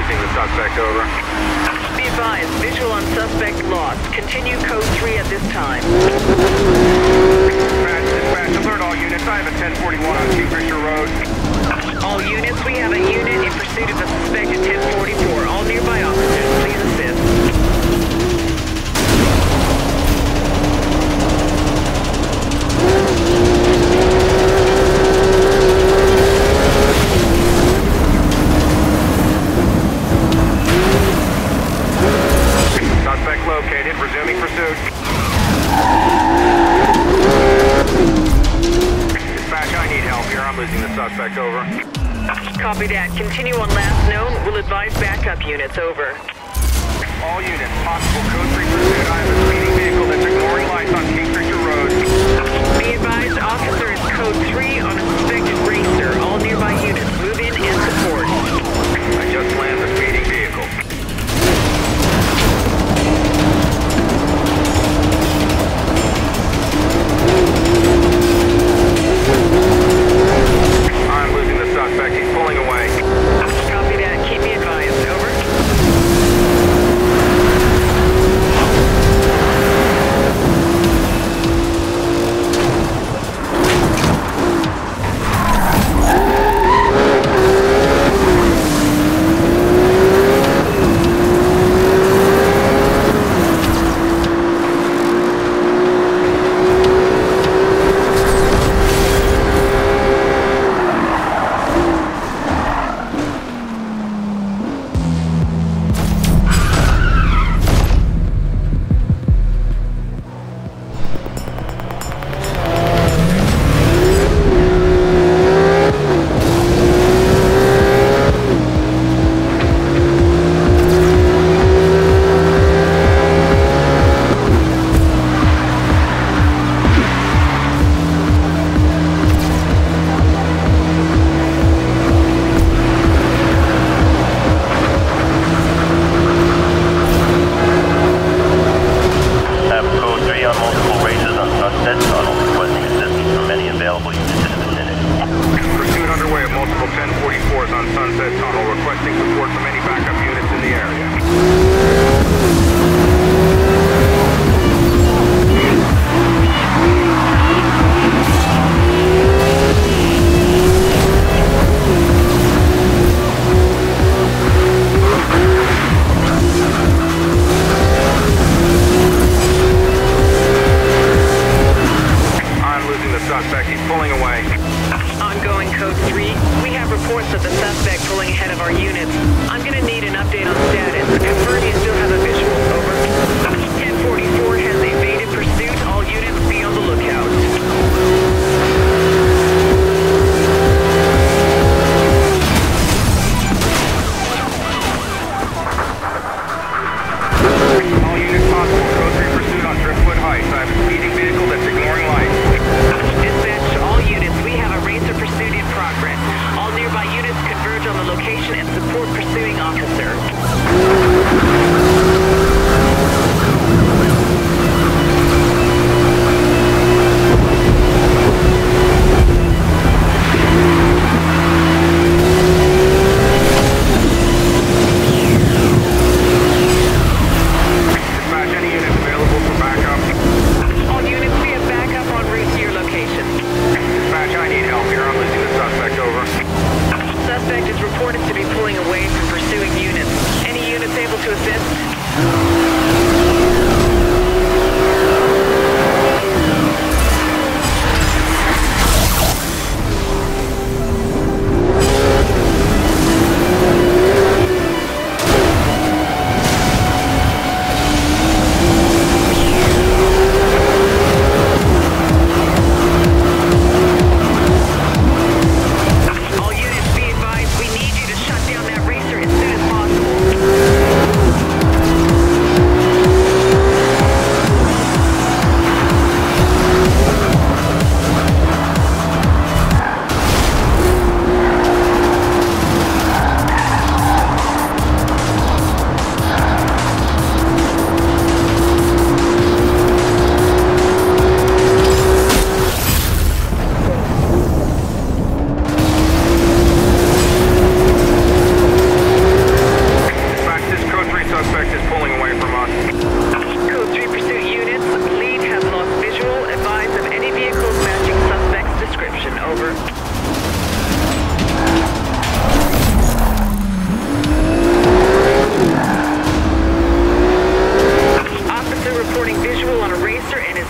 losing the suspect, over. Be advised, visual on suspect lost. Continue code 3 at this time. Dispatch, dispatch, alert all units. I have a 1041 on Kingfisher Road. All units, we have a unit in pursuit of the suspect at 1044. All nearby officers. Traffic, over. Copy that. Continue on last known. We'll advise backup units, over. All units, possible code 3 pursuit. I have a speeding vehicle that's ignoring lights on King Victor Road. Be advised, officer is code 3 on a suspected racer. All nearby units. to assist.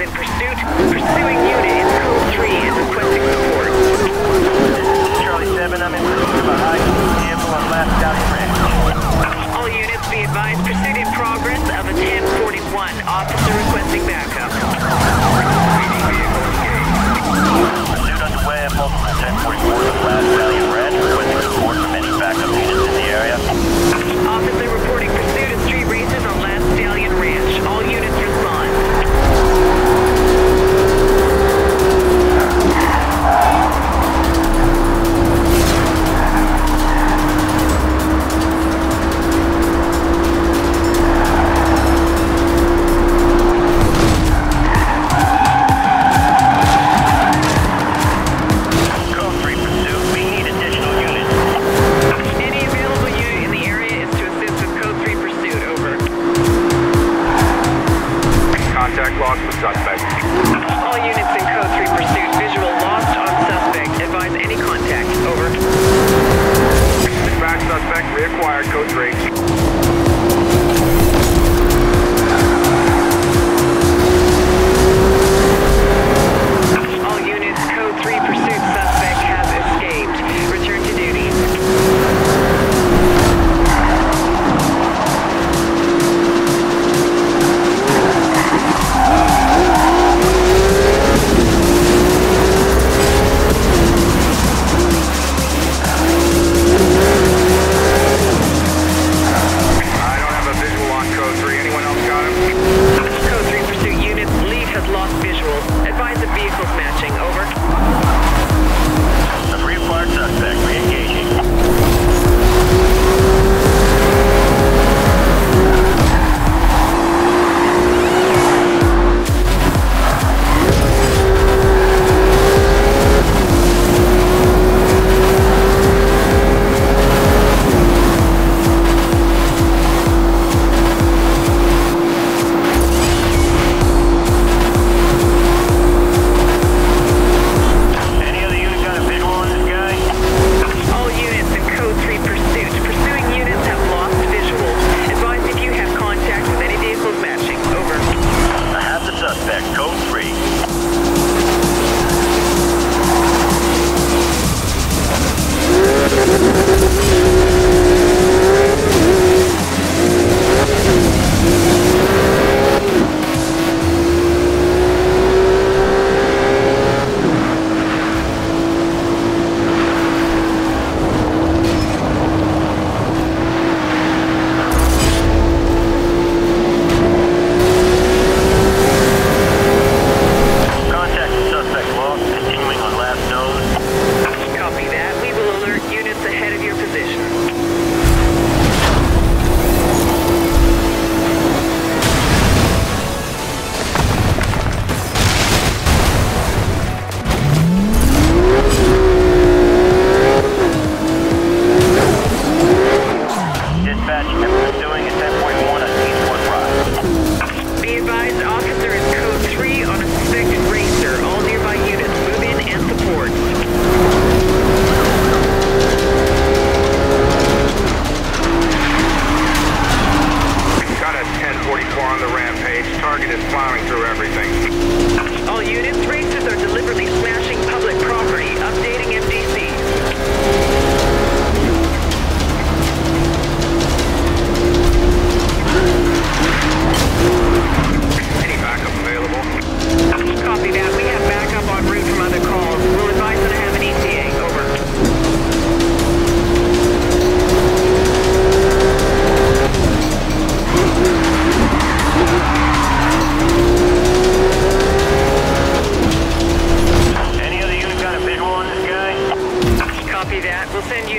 in pursuit. Pursuing unit in code 3 is requesting support. Charlie 7, I'm in pursuit of a high vehicle on last Dowdy Ranch. All units be advised, pursuit in progress of a 1041. Officer requesting backup. Pursuit underway at multiple 1044 on last Valley Ranch.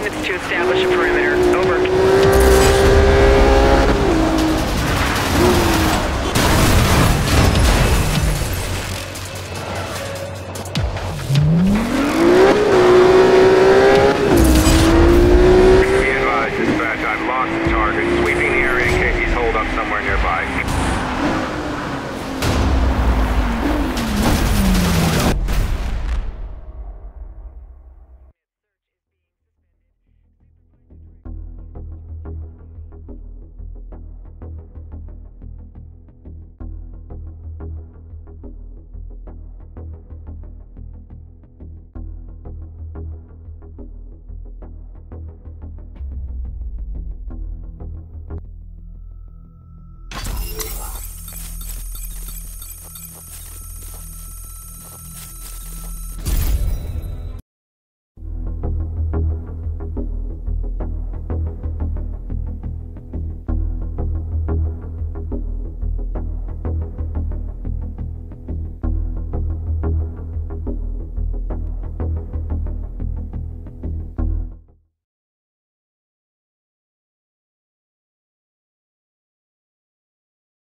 Units to establish a perimeter.